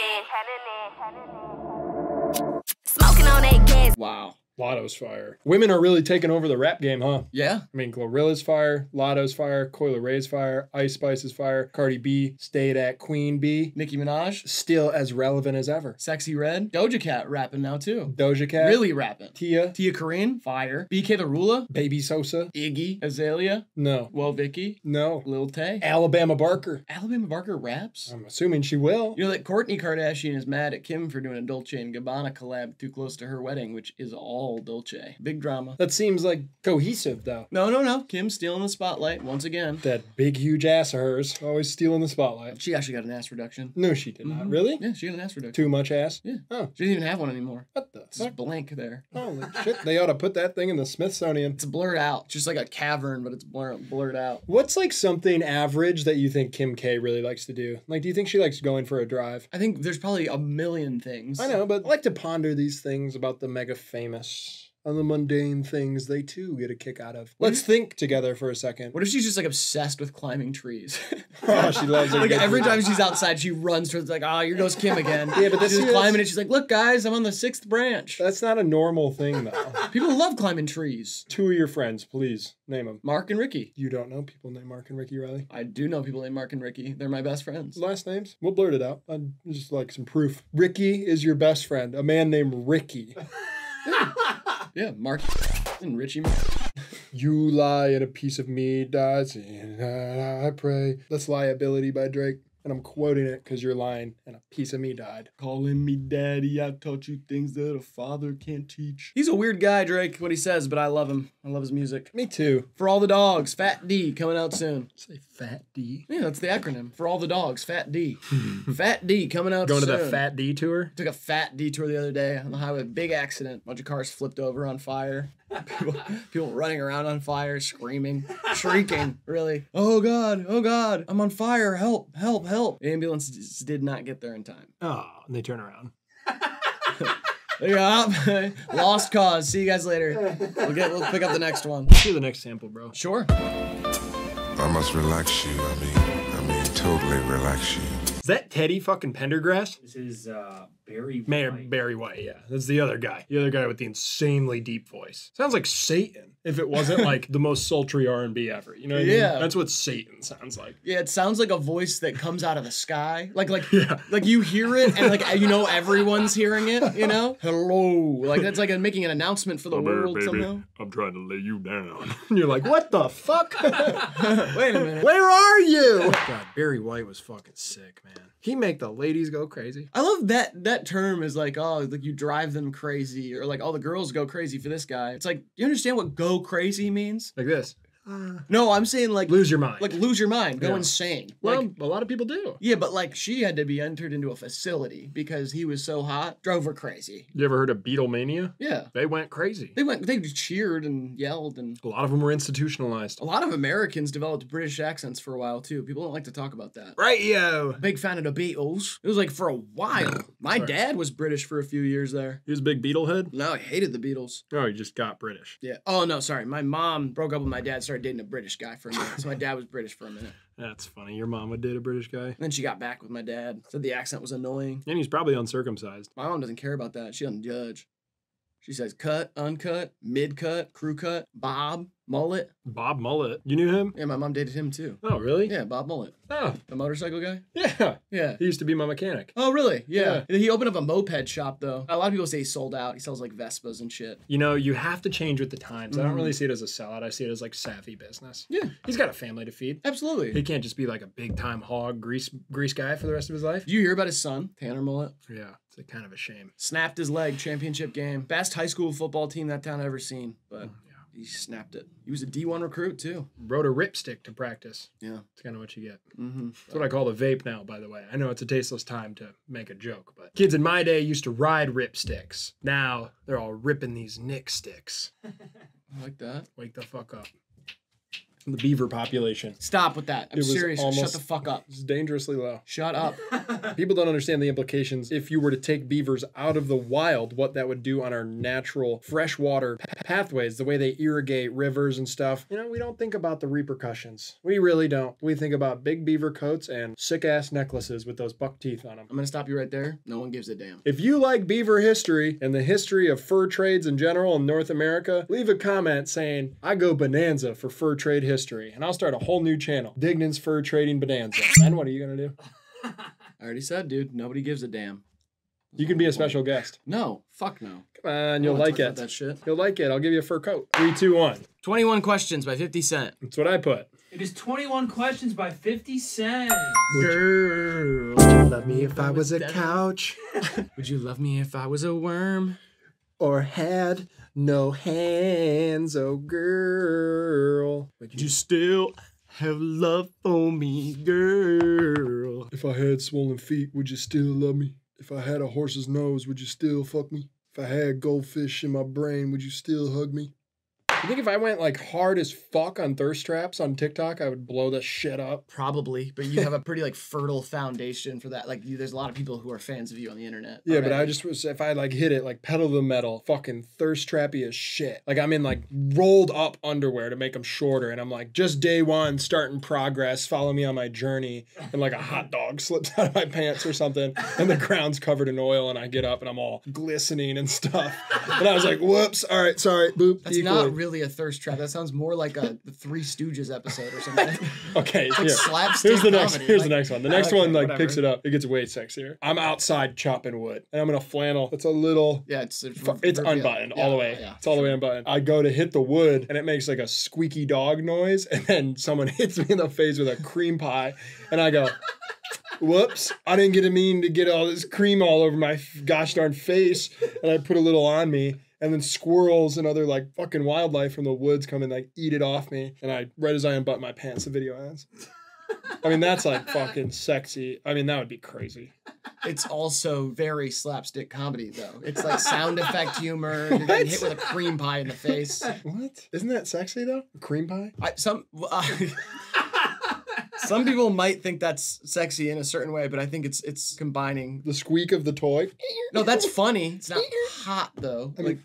Smoking on that gas. wow. Latto's fire. Women are really taking over the rap game, huh? Yeah. I mean, Glorilla's fire, Latto's fire, Coi Leray's fire, Ice Spice's fire, Cardi B stayed at Queen Bee. Nicki Minaj, Still as relevant as ever. Sexyy Red, Doja Cat rapping now too. Doja Cat. Really rapping. Tia. Tia Corinne, fire. BK the Rula, Baby Sosa. Iggy, Azalea, No. Well Vicky, No. Lil Tay. Alabama Barker. Alabama Barker raps. I'm assuming she will. You know that Kourtney Kardashian is mad at Kim for doing a Dolce and Gabbana collab too close to her wedding, which is all Dolce. Big drama. That seems like cohesive, though. No, no, no. Kim stealing the spotlight once again. That big, huge ass of hers, always stealing the spotlight. She actually got an ass reduction. No, she did not. Mhm. Really? Yeah, she got an ass reduction. Too much ass? Yeah. Oh, She doesn't even have one anymore. what the It's fuck? blank there. Holy shit, they ought to put that thing in the Smithsonian. It's blurred out. It's just like a cavern, but it's blur- blurred out. What's like something average that you think Kim K really likes to do? Like, do you think she likes going for a drive? I think there's probably a million things. I know, but I like to ponder these things about the mega famous and the mundane things they too get a kick out of. Let's think together for a second. What if she's just like obsessed with climbing trees? Oh, she loves it. like every time she's outside, she runs towards like, oh, here goes Kim again. Yeah, but she's this- just climbing it. She's like, look, guys, I'm on the sixth branch. That's not a normal thing, though. People love climbing trees. Two of your friends, please name them. Mark and Ricky. You don't know people named Mark and Ricky Riley. I do know people named Mark and Ricky. They're my best friends. Last names? We'll blurt it out. I'd just like some proof. Ricky is your best friend. A man named Ricky. Yeah, Mark and Richie. You lie and a piece of me dies, and I pray. That's Liability by Drake. And I'm quoting it because you're lying and a piece of me died. Calling me daddy, I taught you things that a father can't teach. He's a weird guy, Drake, what he says, but I love him. I love his music. Me too. For all the dogs, Fat D coming out soon. Say Fat D. Yeah, that's the acronym. For all the dogs, Fat D. Fat D coming out soon. Going to soon. the Fat D tour? Took a fat detour the other day on the highway. Big accident. Bunch of cars flipped over on fire. People, people running around on fire, screaming, shrieking. Really? Oh God! Oh God! I'm on fire! Help! Help! Help! The ambulance did not get there in time. Oh, and they turn around. Yeah, lost cause. See you guys later. We'll get. We'll pick up the next one. Do the next sample, bro. Sure. I must relax you. I mean, I mean, totally relax you. Is that Teddy fucking Pendergrass? This is uh, Barry Mayor White. Barry White, yeah. That's the other guy. The other guy with the insanely deep voice. Sounds like Satan if it wasn't like the most sultry R&B ever. You know what I Yeah. mean? That's what Satan sounds like. Yeah, it sounds like a voice that comes out of the sky. Like like yeah. like you hear it and like you know everyone's hearing it, you know? Hello. Like that's like a, making an announcement for the world somehow. I'm trying to lay you down. And you're like, what the fuck? Wait a minute. Where are you? God, Barry White was fucking sick, man. He make the ladies go crazy. I love that that term is like, oh, like you drive them crazy, or like all the girls go crazy for this guy. It's like, you understand what go crazy means? Like this. No, I'm saying like Lose your mind. like lose your mind, go Yeah. insane. well, like a lot of people do. yeah, but like she had to be entered into a facility because he was so hot, drove her crazy. You ever heard of Beatlemania? Yeah. They went crazy. They went they cheered and yelled and A lot of them were institutionalized. a lot of Americans developed British accents for a while too. People don't like to talk about that. Right, yo. Big fan of the Beatles. It was like for a while. My Sorry. dad was British for a few years there. He was a big Beatlehead? No, I hated the Beatles. Oh, he just got British. Yeah. Oh no, sorry. My mom broke up with my dad, started dating a British guy for a minute. So my dad was British for a minute. That's funny. Your mom would date a British guy. then she got back with my dad. Said the accent was annoying. And he's probably uncircumcised. My mom doesn't care about that. She doesn't judge. She says cut, uncut, mid cut, crew cut, bob, mullet. Bob Mullet. You knew him? Yeah, my mom dated him too. Oh, really? Yeah, Bob Mullet. Oh, The motorcycle guy? yeah. Yeah. He used to be my mechanic. Oh, really? Yeah. He opened up a moped shop though. A lot of people say he sold out. He sells like Vespas and shit. You know, you have to change with the times. I don't Mhm. really see it as a sellout. I see it as like savvy business. Yeah. He's got a family to feed. Absolutely. He can't just be like a big time hog grease grease guy for the rest of his life. You hear about his son, Tanner Mullet? Yeah, it's a kind of a shame. Snapped his leg, championship game. Best high school football team that town ever seen. But Oh, he snapped it. He was a D1 recruit too. Rode a ripstick to practice. Yeah. It's kind of what you get. Mm-hmm. That's what I call the vape now, by the way. I know it's a tasteless time to make a joke, but kids in my day used to ride ripsticks. Now they're all ripping these nick sticks. I like that. Wake the fuck up. The beaver population Stop with that. I'm It was serious. Shut almost- the fuck up. It's dangerously low. Shut up. People don't understand the implications if you were to take beavers out of the wild, what that would do on our natural freshwater p- pathways, the way they irrigate rivers and stuff. You know, we don't think about the repercussions. We really don't. We think about big beaver coats and sick ass necklaces with those buck teeth on them. I'm gonna stop you right there. No one gives a damn. If you like beaver history and the history of fur trades in general in North America, leave a comment saying, I go bonanza for fur trade history, and I'll start a whole new channel, Dignan's Fur Trading Bonanza. Then what are you gonna do? I already said, dude. Nobody gives a damn. You can be a special guest. No. Fuck no. Come on, you'll like it. That shit. You'll like it. I'll give you a fur coat. Three, two, one. 21 questions by 50 Cent. That's what I put. It is 21 questions by 50 Cent. Would Girl. Love me if I was a couch Would you love me if I was a worm? or had no hands, oh girl. Would you still have love for me, girl? If I had swollen feet, would you still love me? If I had a horse's nose, would you still fuck me? If I had goldfish in my brain, would you still hug me? You think if I went like hard as fuck on thirst traps on TikTok, I would blow the shit up? Probably, but you have a pretty like fertile foundation for that. Like, you, there's a lot of people who are fans of you on the internet. Yeah, but I just was if I like hit it like pedal the metal, fucking thirst trappy as shit. Like I'm in like rolled up underwear to make them shorter, and I'm like just day one, starting progress. Follow me on my journey, and like a hot dog slips out of my pants or something, and the ground's covered in oil, and I get up and I'm all glistening and stuff. And I was like, whoops, all right, sorry, boop. That's not really a thirst trap. That sounds more like a Three Stooges episode or something. Okay, like here. slapstick Here's the next. comedy, Here's like- the next one. The next Okay, one like whatever. picks it up. It gets way sexier. I'm outside chopping wood, and I'm in a flannel. It's a little Yeah, it's it's, Fu- It's reveal. unbuttoned Yeah, all the way. Yeah. It's all the way unbuttoned. I go to hit the wood and it makes like a squeaky dog noise. And then someone hits me in the face with a cream pie. And I go, whoops. I didn't get a mean to get all this cream all over my f- gosh darn face. And I put a little on me. And then squirrels and other like fucking wildlife from the woods come and like eat it off me. And I, right as I unbutton my pants, the video ends. I mean, that's like fucking sexy. I mean, that would be crazy. It's also very slapstick comedy though. It's like sound effect humor. You're getting hit with a cream pie in the face. What? Isn't that sexy though? Cream pie? I, some uh, Some people might think that's sexy in a certain way, but I think it's it's combining. The squeak of the toy. No, that's funny. It's not hot though. I Like,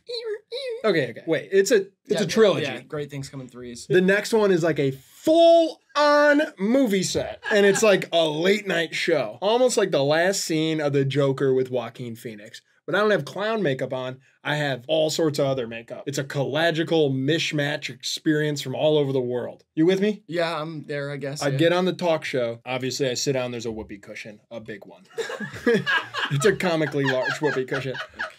okay, okay. Wait, it's a it's yeah, a trilogy. Yeah, great things come in threes. The next one is like a full on movie set, and it's like a late night show, almost like the last scene of the Joker with Joaquin Phoenix. But I don't have clown makeup on. I have all sorts of other makeup. It's a collagical mishmash experience from all over the world. You with me? Yeah, I'm there. I guess. I yeah. get on the talk show. Obviously, I sit down. There's a whoopee cushion, a big one. it's a comically large whoopee cushion.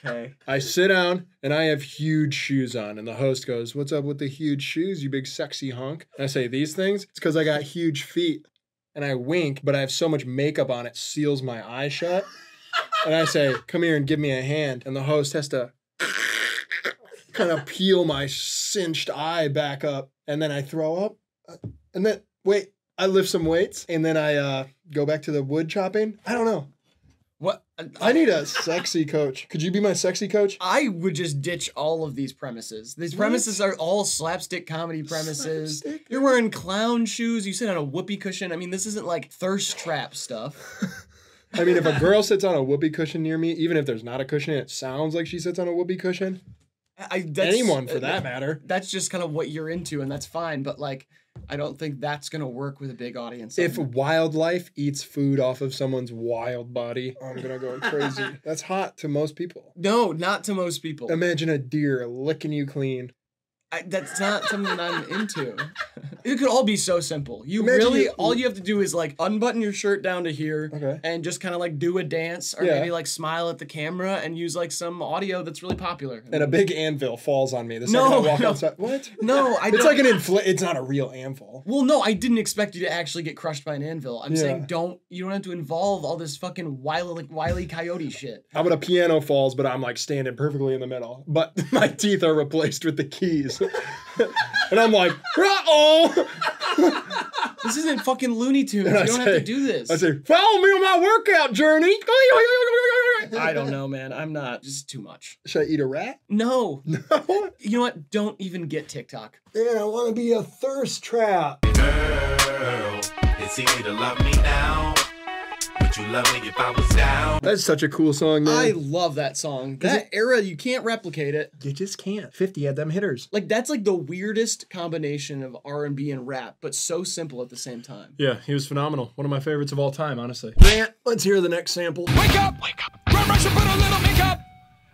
Okay. I sit down and I have huge shoes on, and the host goes, "What's up with the huge shoes, you big sexy hunk?" And I say, "These things? It's because I got huge feet." And I wink, but I have so much makeup on it seals my eye shut. And I say, "Come here and give me a hand." And the host has to kind of peel my cinched eye back up, and then I throw up, and then wait, I lift some weights, and then I uh, go back to the wood chopping. I don't know. What? I need a sexy coach. Could you be my sexy coach? I would just ditch all of these premises. These premises are all slapstick comedy premises. Slapstick? You're wearing clown shoes. You sit on a whoopee cushion. I mean, this isn't like thirst trap stuff. I mean, if a girl sits on a whoopee cushion near me, even if there's not a cushion, it sounds like she sits on a whoopee cushion. I, that's, Anyone for uh, that matter. That's just kind of what you're into, and that's fine. But like, I don't think that's gonna work with a big audience. If I'm- wildlife eats food off of someone's wild body, I'm gonna go crazy. That's hot to most people. no, not to most people. Imagine a deer licking you clean. I, that's not something that I'm into. It could all be so simple. You Imagine really, you- all you have to do is like unbutton your shirt down to here Okay. and just kind of like do a dance or Yeah. maybe like smile at the camera and use like some audio that's really popular. And a big anvil falls on me the second No, I walk no. outside. What? no, I It's don't- like an infl. It's not a real anvil. Well, no, I didn't expect you to actually get crushed by an anvil. I'm Yeah. saying don't you don't have to involve all this fucking wily like wily coyote shit. How about a piano falls, but I'm like standing perfectly in the middle, but my teeth are replaced with the keys, and I'm like, uh oh. This isn't fucking Looney Tunes. You I don't have to do this. I say, follow me on my workout journey. I don't know, man. I'm not. This is too much. Should I eat a rat? No. No. You know what? Don't even get TikTok. Man, I want to be a thirst trap. Girl, it's easy to love me now. Would you love me if I was down? That's such a cool song, man. I love that song. That era, you can't replicate it. you just can't. 50 had them hitters. Like that's like the weirdest combination of R&B and rap, but so simple at the same time. Yeah, he was phenomenal. One of my favorites of all time, honestly. Grant, let's hear the next sample. Wake up! Wake up! Run, rush, and put a little makeup.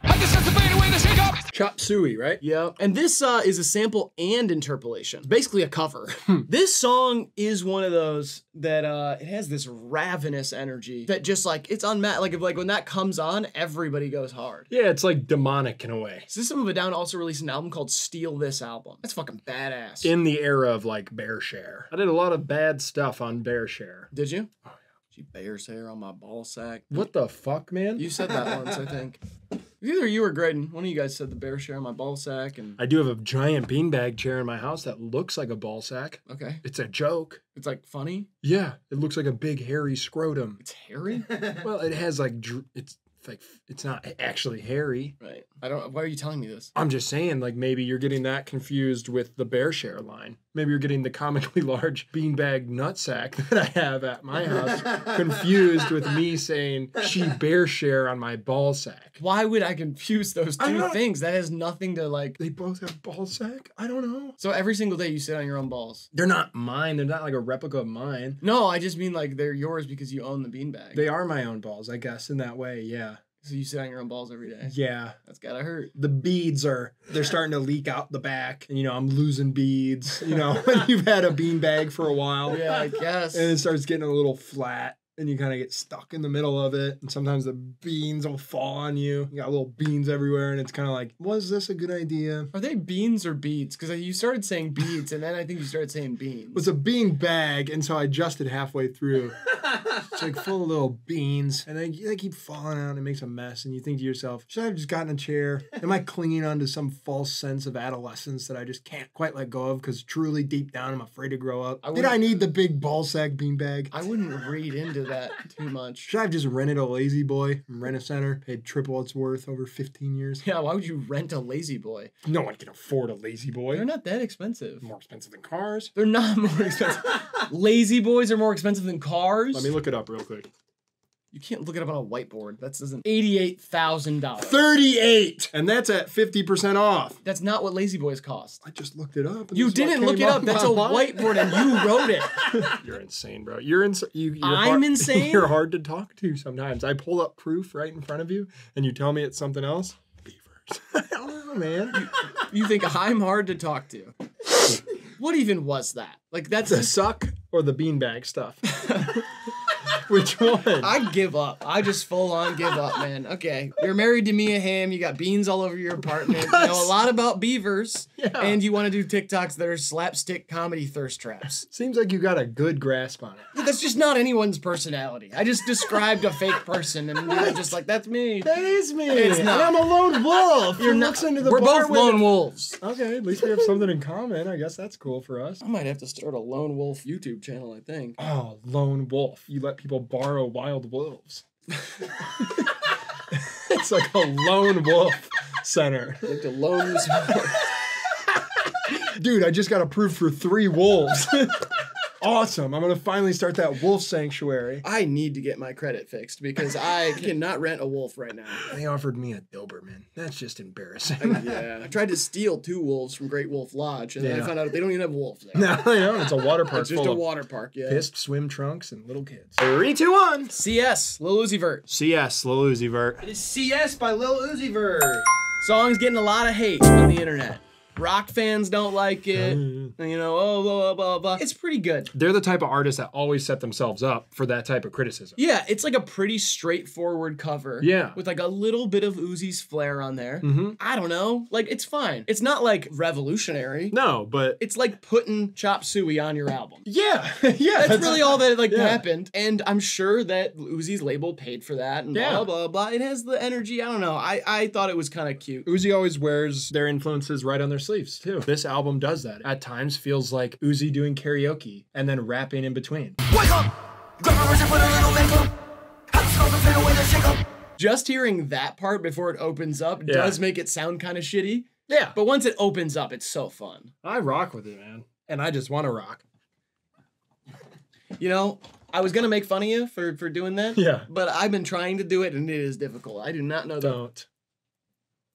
I just have away the shake. Chop Suey, right? Yeah. And this uh, is a sample and interpolation. Basically a cover. this song is one of those that uh, it has this ravenous energy that just like it's unmatched. Like if like when that comes on, everybody goes hard. Yeah, it's like demonic in a way. System of a Down also released an album called Steal This Album. That's fucking badass. In the era of like BearShare. I did a lot of bad stuff on BearShare. Did you? Oh, yeah. She bears hair on my ball sack. What the fuck, man? You said that once, I think. Either you or Graydon. One of you guys said the bear share on my ball sack, and I do have a giant beanbag chair in my house that looks like a ball sack. okay, It's a joke. it's like funny. Yeah, it looks like a big hairy scrotum. It's hairy, Well, it has like dr- it's like it's not actually hairy. right? I don't. Why are you telling me this? I'm just saying, like maybe you're getting that confused with the bear share line. Maybe you're getting the comically large beanbag nutsack that I have at my house confused with me saying she bear share on my ball sack. Why would I confuse those two things? That has nothing to like. They both have ball sack? I don't know. So every single day you sit on your own balls. They're not mine. They're not like a replica of mine. No, I just mean like they're yours because you own the beanbag. They are my own balls, I guess, in that way. Yeah. So you sit on your own balls every day. Yeah. That's gotta hurt. the beads are they're starting to leak out the back and you know i'm losing beads you know when you've had a bean bag for a while Yeah, I guess. and it starts getting a little flat and you kind of get stuck in the middle of it and sometimes the beans will fall on you. You got little beans everywhere and it's kind of like was this a good idea? Are they beans or beads? Because you started saying beads, and then I think you started saying beans. it was a bean bag and so i adjusted halfway through. It's like full of little beans and they, they keep falling out and it makes a mess and you think to yourself should i have just gotten a chair? Am i clinging on to some false sense of adolescence that i just can't quite let go of because truly deep down i'm afraid to grow up? I did i need the big ball sack bean bag? I wouldn't read into into that too much. Should I have just rented a La-Z-Boy from Rent a Center, paid triple its worth over 15 years? Yeah, why would you rent a La-Z-Boy? No one can afford a La-Z-Boy. They're not that expensive. more expensive than cars. They're not more expensive. La-Z-Boys are more expensive than cars. Let me look it up real quick. You can't look it up on a whiteboard. That doesn't. Eighty-eight thousand dollars. 38! And that's at 50% off. That's not what La-Z-Boys cost. I just looked it up. You this is what didn't look it up. That's a online. whiteboard, and you wrote it. You're insane, bro. You're insane. You, I'm hard- insane? You're hard to talk to sometimes. I pull up proof right in front of you, and you tell me it's something else. Beavers. I don't know, man. You think I'm hard to talk to? What even was that? Like that's the suck or the beanbag stuff? Which one? I give up. I just full on give up, man. Okay, you're married to Mia Hamm. You got beans all over your apartment. You know a lot about beavers, Yeah. and you want to do TikToks that are slapstick comedy thirst traps. Seems like you got a good grasp on it. That's just not anyone's personality. I just described a fake person, and you're just like, "That's me." That is me. It's And not. I'm a lone wolf. You're not. into the We're both lone wolves. Okay, at least we have something in common. I guess that's cool for us. I might have to start a lone wolf YouTube channel. I think. Oh, lone wolf. You let people borrow wild wolves. it's like a lone wolf center. Like the lone. wolf. Dude, I just got approved for three wolves. awesome. I'm gonna finally start that wolf sanctuary. I need to get my credit fixed because I cannot rent a wolf right now. They offered me a Doberman. That's just embarrassing. yeah, I tried to steal two wolves from Great Wolf Lodge, and then I found out they don't even have wolves there. no, they don't. It's a water park It's just full a of water park, yeah. pissed swim trunks and little kids. Three, two, one. CS, Lil Uzi Vert. CS, Lil Uzi Vert. It is CS by Lil Uzi Vert. Song's getting a lot of hate on the internet. Rock fans don't like it. You know, oh, blah, blah, blah, blah. It's pretty good. They're the type of artists that always set themselves up for that type of criticism. Yeah, it's like a pretty straightforward cover. Yeah. With like a little bit of Uzi's flair on there. Mhm. I don't know. Like, it's fine. It's not like revolutionary. No, but It's like putting Chop Suey on your album. yeah, yeah. That's, really all that like yeah. happened, and I'm sure that Uzi's label paid for that, and Yeah. blah blah blah. It has the energy. I don't know. I I thought it was kind of cute. Uzi always wears their influences right on their sleeves too. This album does that. At times feels like Uzi doing karaoke and then rapping in between. Just hearing that part before it opens up Yeah. does make it sound kind of shitty, Yeah, but once it opens up, it's so fun. I rock with it, man. And I just want to rock. You know, I was gonna make fun of you for for doing that. Yeah. But I've been trying to do it, and it is difficult. I do not know that. Don't.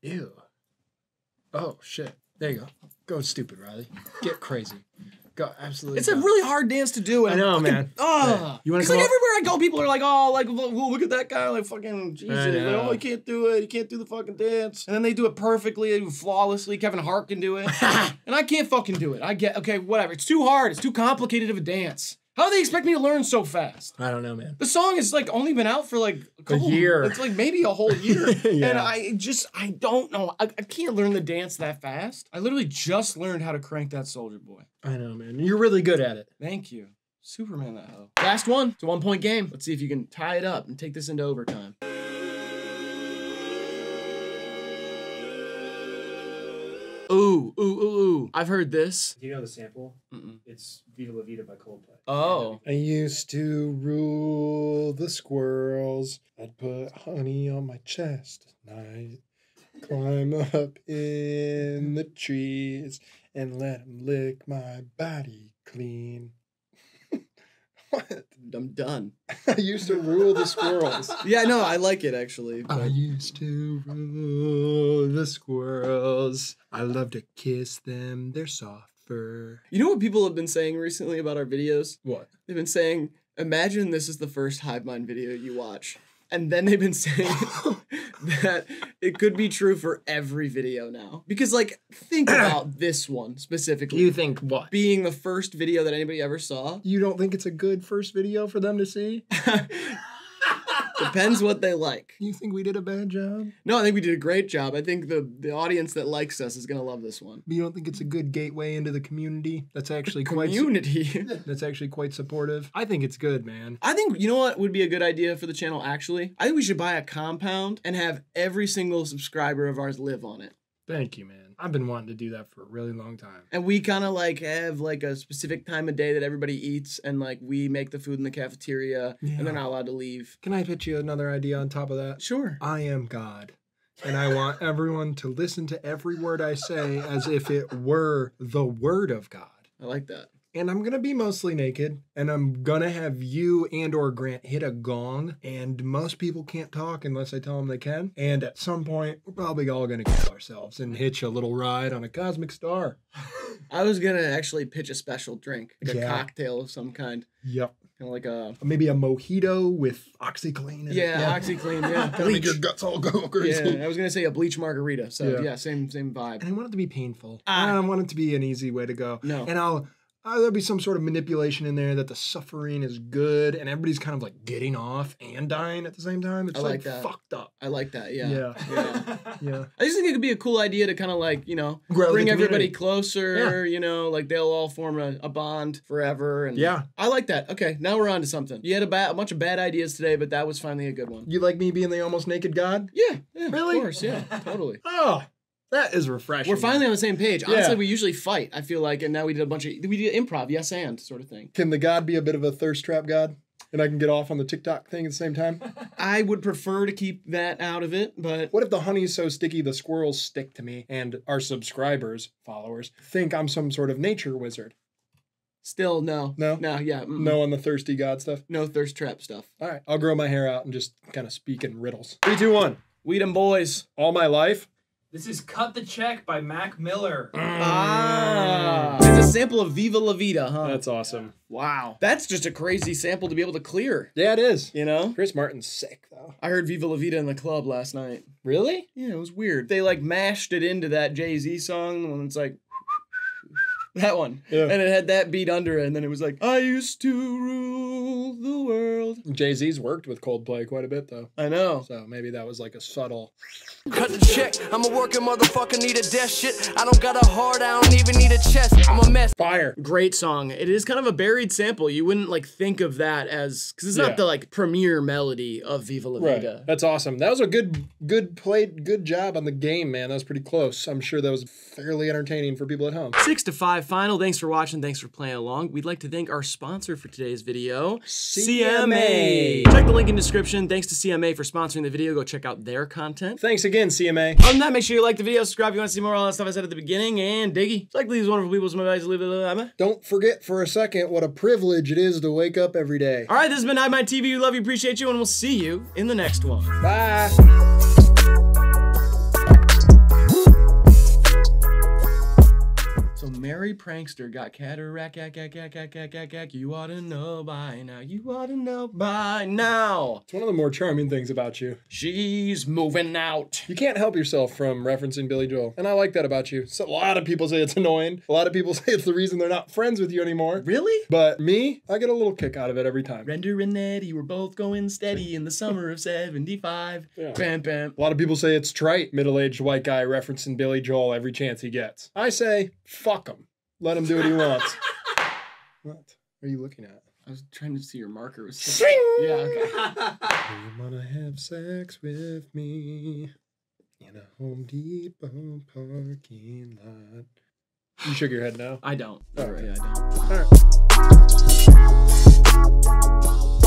Ew. Oh shit. There you go. Go stupid, Riley. Get crazy. Go absolutely. It's a really hard dance to do. And I know, I'm fucking- man. Oh, You wanna because come like everywhere I go, people are like, "Oh, like look, look at that guy, like fucking Jesus, like, oh, he can't do it, he can't do the fucking dance." And then they do it perfectly, they do it flawlessly. Kevin Hart can do it, and I can't fucking do it. I get okay, whatever. It's too hard. It's too complicated of a dance. How do they expect me to learn so fast? I don't know, man. The song has like only been out for like a, couple, year. It's like maybe a whole year, Yeah. and I just I don't know. I, I can't learn the dance that fast. I literally just learned how to crank that Soldier Boy. I know, man. You're really good at it. Thank you. Superman that hoe. Last one. It's a one point game. Let's see if you can tie it up and take this into overtime. Ooh, ooh, ooh, ooh. I've heard this. Do you know the sample? Mm-mm. It's Viva La Vida by Coldplay. Oh. I used to rule the squirrels. I'd put honey on my chest at night. Climb up in the trees and let 'em lick my body clean. What? I'm done. I used to rule the squirrels. Yeah, no, I like it actually. I used to rule the squirrels. I love to kiss them. They're soft fur. You know what people have been saying recently about our videos? What? They've been saying, imagine this is the first Hive Mind video you watch. And then they've been saying that it could be true for every video now. Because, like, think about this one specifically. You think what? being the first video that anybody ever saw. You don't think it's a good first video for them to see? Depends what they like. You think we did a bad job? No, I think we did a great job. I think the, the audience that likes us is gonna love this one. But You don't think it's a good gateway into the community? That's actually quite su- Community. that's actually quite supportive. I think it's good, man. I think you know what would be a good idea for the channel actually? I think we should buy a compound and have every single subscriber of ours live on it. Thank you, man. I've been wanting to do that for a really long time. And we kind of like have like a specific time of day that everybody eats, and like we make the food in the cafeteria, and they're not allowed to leave. Can I pitch you another idea on top of that? Sure. I am God. And I want everyone to listen to every word I say as if it were the word of God. I like that. And I'm gonna be mostly naked, and I'm gonna have you and or Grant hit a gong, and most people can't talk unless I tell them they can. And at some point, we're probably all gonna kill ourselves and hitch a little ride on a cosmic star. I was gonna actually pitch a special drink, like a Yeah. cocktail of some kind, Yep. kind of like a Maybe a mojito with OxiClean. In yeah, it. OxiClean, yeah, Kinda make your guts all go crazy. Yeah, I was gonna say a bleach margarita. So yeah, Yeah. same same vibe. And I want it to be painful. Ah. I don't want it to be an easy way to go. No. And I'll uh, there'll be some sort of manipulation in there that the suffering is good and everybody's kind of like getting off and dying at the same time. It's I like, like that. fucked up. I like that. Yeah. Yeah. yeah. Yeah. I just think it could be a cool idea to kind of like, you know, Grow bring everybody community. closer, you know, like they'll all form a, a bond forever. And Yeah. I like that. Okay, now we're on to something. You had a, ba- a bunch of bad ideas today, but that was finally a good one. You like me being the almost naked god? Yeah, yeah Really? Of course, yeah, totally. Oh, that is refreshing. We're finally on the same page. Honestly, Yeah. we usually fight, I feel like, and now we did a bunch of, we did improv, yes and sort of thing. Can the god be a bit of a thirst trap god? And I can get off on the TikTok thing at the same time? I would prefer to keep that out of it, but What if the honey's so sticky the squirrels stick to me and our subscribers, followers, think I'm some sort of nature wizard? still, no. No? No, yeah. mm-mm. No on the thirsty god stuff? No thirst trap stuff. All right, I'll grow my hair out and just kind of speak in riddles. Three, two, one. Weed 'em boys. All my life. This is Cut the Check by Mac Miller. Ah. It's a sample of Viva La Vida, huh? That's awesome. wow. That's just a crazy sample to be able to clear. Yeah, it is. You know? Chris Martin's sick though. I heard Viva La Vida in the club last night. Really? Yeah, it was weird. They like mashed it into that Jay Z song, the one that's like that one. Yeah. And it had that beat under it, and then it was like, I used to rule the world. Jay Z's worked with Coldplay quite a bit though, I know. so maybe that was like a subtle. Cut the check. I'm a working motherfucker, need a death shit. I don't got a heart, I don't even need a chest. I'm a mess. Fire. Great song. It is kind of a buried sample. You wouldn't like think of that as because it's Yeah. not the like premier melody of Viva La Vida. Right. Vida. That's awesome. That was a good, good played, good job on the game, man. That was pretty close. I'm sure that was fairly entertaining for people at home. Six to five final. Thanks for watching. Thanks for playing along. We'd like to thank our sponsor for today's video, CMA. Check the link in description. Thanks to CMA for sponsoring the video. Go check out their content. Thanks again, CMA. Other than that, make sure you like the video, subscribe if you want to see more of all that stuff I said at the beginning, and Diggy. It's like these wonderful people, some advice leave it. Don't forget for a second what a privilege it is to wake up every day. All right, this has been HiveMindTV. We love you, appreciate you, and we'll see you in the next one. Bye. Mary Prankster got cataract, yak, yak, yak, yak, yak, yak, yak. You ought to know by now. You ought to know by now. It's one of the more charming things about you. She's moving out. You can't help yourself from referencing Billy Joel. And I like that about you. So a lot of people say it's annoying. A lot of people say it's the reason they're not friends with you anymore. Really? But me, I get a little kick out of it every time. Brenda and Eddie were both going steady in the summer of 75. Yeah. Bam, bam. A lot of people say it's trite, middle aged white guy referencing Billy Joel every chance he gets. I say, fuck him. Let him do what he wants. what are you looking at? I was trying to see your marker was. Swing! Yeah, okay. You wanna have sex with me in a Home Depot parking lot? You shook your head no. I don't. All right. Yeah, I don't. All right.